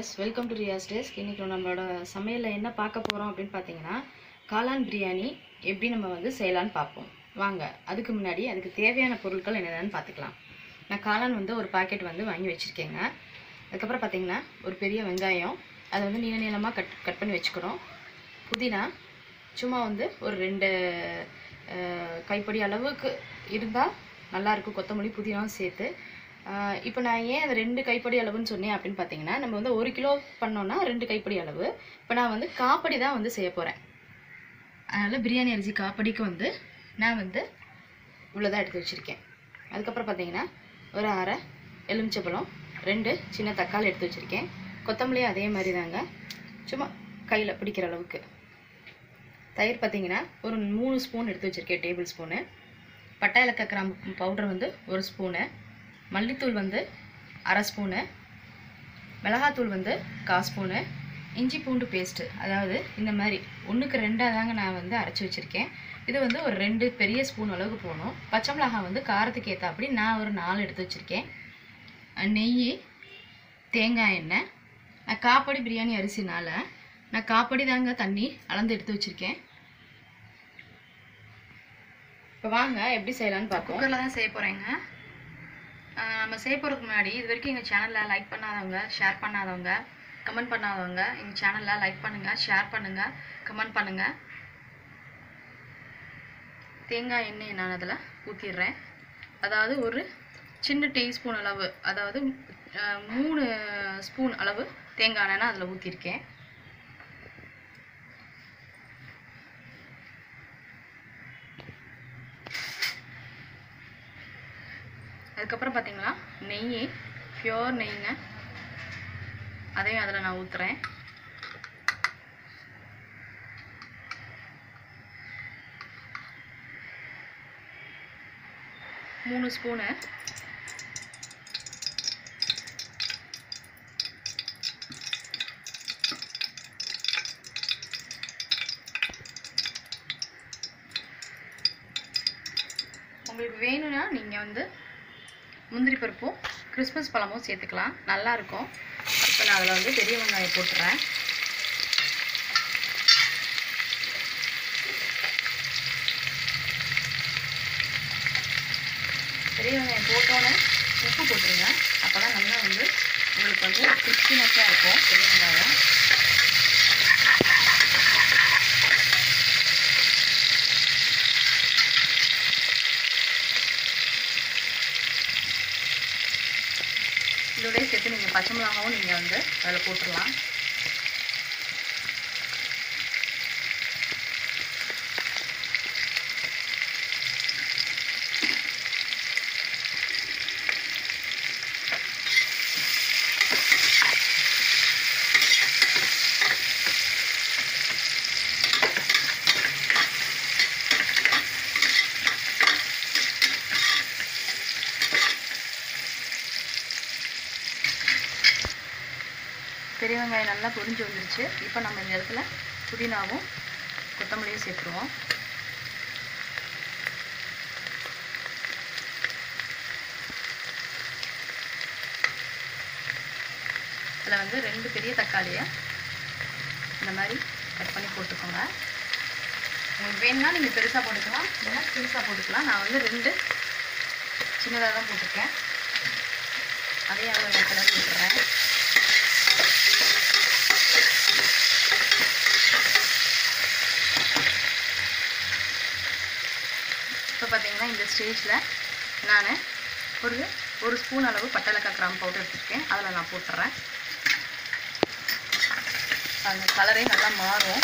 Viewers welcome to Riyas desk இன்றைக்கி நம்மளோட சமையலில் என்ன பார்க்க போகிறோம் அப்படின்னு பார்த்தீங்கன்னா காளான் பிரியாணி எப்படி நம்ம வந்து செய்யலான்னு பார்ப்போம். வாங்க அதுக்கு முன்னாடி அதுக்கு தேவையான பொருட்கள் என்னென்னு பார்த்துக்கலாம். நான் காளான் வந்து ஒரு பாக்கெட் வந்து வாங்கி வச்சுருக்கேங்க. அதுக்கப்புறம் பார்த்தீங்கன்னா ஒரு பெரிய வெங்காயம் அதை வந்து நீள நீளமாக கட் கட் பண்ணி வச்சுக்கிறோம். புதினா சும்மா வந்து ஒரு ரெண்டு அஹ், கைப்பிடி அளவுக்கு இருந்தால் நல்லாயிருக்கும் கொத்தமல்லி புதினாவும் சேர்த்து இப்போ நான் ஏன் அது ரெண்டு கைப்படி அளவுன்னு சொன்னேன் அப்படின்னு பார்த்தீங்கன்னா நம்ம வந்து ஒரு கிலோ பண்ணோன்னா ரெண்டு கைப்படி அளவு. இப்போ நான் வந்து காப்படி தான் வந்து செய்ய போகிறேன் அதனால் பிரியாணி அரிசி காப்படிக்கு வந்து நான் வந்து இவ்வளோதான் எடுத்து வச்சுருக்கேன். அதுக்கப்புறம் பார்த்தீங்கன்னா ஒரு அரை எலுமிச்சப்பழம் ரெண்டு சின்ன தக்காளி எடுத்து வச்சுருக்கேன். கொத்தமல்லியும் அதே மாதிரி தாங்க சும்மா கையில் பிடிக்கிற அளவுக்கு. தயிர் பார்த்தீங்கன்னா ஒரு மூணு ஸ்பூன் எடுத்து வச்சுருக்கேன் டேபிள் ஸ்பூனு பட்டை ஏலக்காய் கிராம்பு பவுடர் வந்து ஒரு ஸ்பூனு மல்லித்தூள் வந்து அரை ஸ்பூனு மிளகாத்தூள் வந்து கால் ஸ்பூனு இஞ்சி பூண்டு பேஸ்ட்டு அதாவது இந்த மாதிரி ஒன்றுக்கு ரெண்டாக தாங்க நான் வந்து அரைச்சி வச்சுருக்கேன். இது வந்து ஒரு ரெண்டு பெரிய ஸ்பூன் அளவுக்கு போகணும் பச்சை மிளகாய் வந்து காரத்துக்கு ஏற்றாப்படி நான் ஒரு நாலு எடுத்து வச்சுருக்கேன். நெய் தேங்காய் எண்ணெய் நான் காப்படி பிரியாணி அரிசினால நான் காப்படி தாங்க தண்ணி அளந்து எடுத்து வச்சுருக்கேன். இப்போ வாங்க எப்படி செய்யலாம்னு பார்ப்போம். குக்கரில் தான் செய்ய போகிறேங்க நம்ம செய்ய போகிறதுக்கு முன்னாடி இது வரைக்கும் எங்கள் சேனலில் லைக் பண்ணாதவங்க ஷேர் பண்ணாதவங்க கமெண்ட் பண்ணாதவங்க எங்கள் சேனலில் லைக் பண்ணுங்கள் ஷேர் பண்ணுங்கள் கமெண்ட் பண்ணுங்கள் தேங்காய் எண்ணெய் நான் அதில் ஊற்றிடுறேன் அதாவது ஒரு சின்ன டீஸ்பூன் அளவு அதாவது மூணு ஸ்பூன் அளவு தேங்காய் எண்ணெய் அதில் ஊற்றிருக்கேன் அதுக்கப்புறம் பார்த்திங்களா நெய் பியோர் நெய்ங்க. அதையும் அதில் நான் ஊற்றுறேன் மூணு ஸ்பூனு உங்களுக்கு வேணும்னா நீங்கள் வந்து முந்திரி பருப்பும் கிறிஸ்மஸ் பழமும் சேர்த்துக்கலாம். நல்லாயிருக்கும் இப்போ நான் அதில் வந்து பெரிய வெங்காயம் போட்டுறேன். பெரிய வெங்காயம் போட்டோன்னே உப்பு போட்டுருங்க. அப்போ தான் நல்லா வந்து உங்களுக்கு வந்து கிறிஸ்பினஸாக இருக்கும். பெரிய வெங்காயம் இதோடய சேர்த்து நீங்கள் பச்சை மிளகாவும் நீங்கள் வந்து அதில் போட்டுடலாம் பெரிய வெங்காயம் நல்லா பொரிஞ்சு வந்துருச்சு. இப்போ நம்ம இந்த இடத்துல புதினாவும் கொத்தமல்லியும் சேர்த்துருவோம். இதில் வந்து ரெண்டு பெரிய தக்காளியை இந்த மாதிரி கட் பண்ணி போட்டுக்கோங்க. உங்களுக்கு வேணும்னா நீங்கள் பெருசாக போட்டுக்கலாம் இல்லைன்னா பெருசாக போட்டுக்கலாம். நான் வந்து ரெண்டு சின்னதாக தான் போட்டிருக்கேன். அதே அளவு நான் கலர் விட்டுறேன். இப்போ பார்த்தீங்கன்னா இந்த ஸ்டேஜில் நான் ஒரு ஒரு ஸ்பூன் அளவு பட்டலக்காய் கிராம் பவுடர் எடுத்துருக்கேன். அதில் நான் போட்டுறேன். அந்த கலரே நல்லா மாறும்.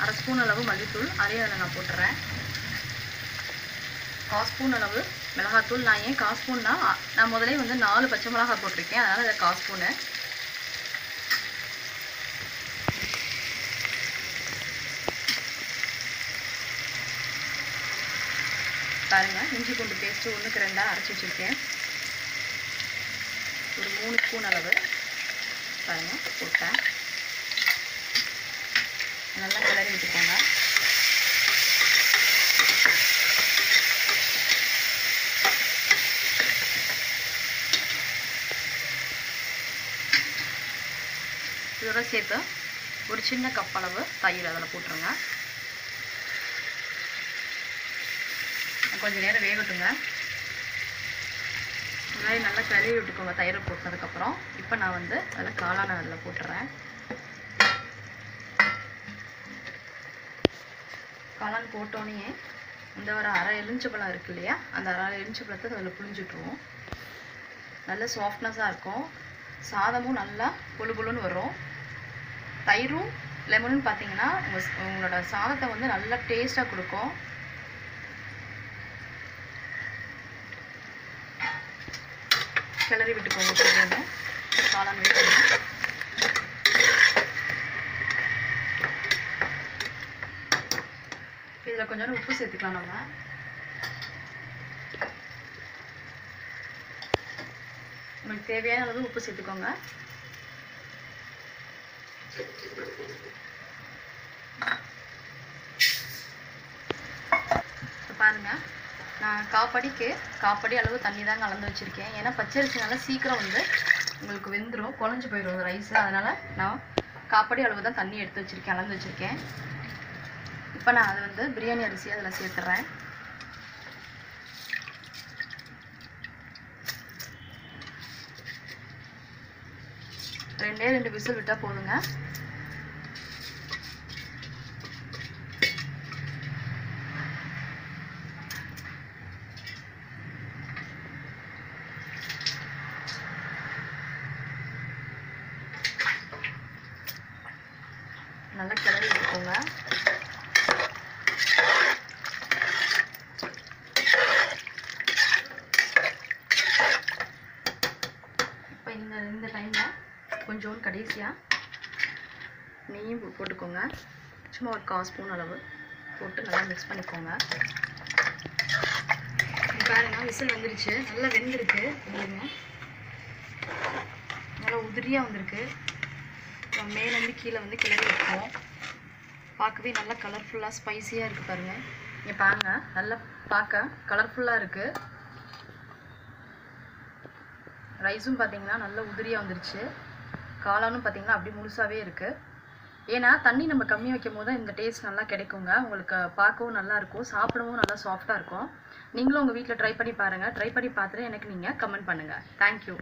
அரை ஸ்பூன் அளவு மல்லித்தூள். அதே அதில் நான் போட்டுறேன். கால் ஸ்பூன் அளவு மிளகாத்தூள். நான் ஏன் கால் ஸ்பூன்னா நான் முதலே வந்து நாலு பச்சை மிளகாய் போட்டிருக்கேன். அதனால் அதை கால் ஸ்பூனு. பாருங்கள் இஞ்சி பூண்டு பேஸ்ட்டு ஒன்றுக்கு ரெண்டாக அரைச்சி வச்சுருக்கேன். ஒரு மூணு ஸ்பூன் அளவு பாருங்கள் போட்டேன். நல்லா கிளறி விட்டுக்கோங்க. இதோட சேர்த்து ஒரு சின்ன கப்பளவு தயிர் அதில் போட்டுருங்க. கொஞ்சம் நேரம் வேகட்டுங்க. இந்த மாதிரி நல்லா கழுவி விட்டுக்கோங்க தயிர் போட்டதுக்கப்புறம். இப்போ நான் வந்து அதில் காளான அதில் போட்டுறேன். காளான் போட்டோன்னே இந்த ஒரு அரை எலுமிச்சப்பழம் இருக்கு இல்லையா? அந்த அரை எலுமிச்சப்பழத்தை அதில் புளிஞ்சுட்ருவோம் நல்ல சாஃப்ட்னஸாக இருக்கும். சாதமும் நல்லா புழு புழுன்னு வரும். தயிரும் லெமனும் பார்த்தீங்கன்னா உங்கள் உங்களோட சாதத்தை வந்து நல்லா டேஸ்ட்டாக கொடுக்கும். கிளறி விட்டுக்கோங்க கொஞ்சம் காளான் வைக்கணும் இதில் கொஞ்சம் உப்பு சேர்த்துக்கலாம் நம்ம. உங்களுக்கு தேவையான அளவு உப்பு சேர்த்துக்கோங்க இப்போ பாருங்க நான் காப்படிக்கு காப்படி அளவு தண்ணி தான் கலந்து வச்சுருக்கேன். ஏன்னா பச்சரிசி நல்லா சீக்கிரம் வந்து உங்களுக்கு வெந்துடும் குழஞ்சி போயிடும் ரைஸ் அதனால் நான் காப்படி அளவு தான் தண்ணி எடுத்து வச்சுருக்கேன் கலந்து வச்சுருக்கேன். இப்போ நான் அதை வந்து பிரியாணி அரிசி அதில் சேர்த்துறேன். ரெண்டே ரெண்டு விசில் விட்டால் போதுங்க நல்லா கிளறி விட்டுக்கோங்க இப்போ இந்த இந்த டைமில் கொஞ்சோண்டு கடைசியாக போட்டுக்கோங்க. சும்மா ஒரு கால் ஸ்பூன் அளவு போட்டு நல்லா மிக்ஸ் பண்ணிக்கோங்க. பாருங்கள் பாருங்க விசில் வந்துருச்சு. நல்லா வெந்திருக்கு. பாருங்க நல்லா உதிரியாக வந்திருக்கு. மேலேருந்து கீழே வந்து கிளறி வைப்போம். பார்க்கவே நல்லா கலர்ஃபுல்லாக ஸ்பைசியாக இருக்குது பாருங்கள் இங்கே பாருங்க நல்லா பார்க்க கலர்ஃபுல்லாக இருக்குது ரைஸும் பார்த்தீங்கன்னா நல்ல உதிரியாக வந்துருச்சு. காளானும் பார்த்தீங்கன்னா அப்படி முழுசாகவே இருக்குது ஏன்னா தண்ணி நம்ம கம்மியாக வைக்கும் போது இந்த டேஸ்ட் நல்லா கிடைக்குங்க. உங்களுக்கு பார்க்கவும் நல்லா இருக்கும் சாப்பிடவும் நல்லா சாஃப்டாக இருக்கும். நீங்களும் உங்கள் வீட்டில் ட்ரை பண்ணி பாருங்கள் ட்ரை பண்ணி பார்த்துட்டு எனக்கு நீங்கள் கமெண்ட் பண்ணுங்கள் தேங்க்யூ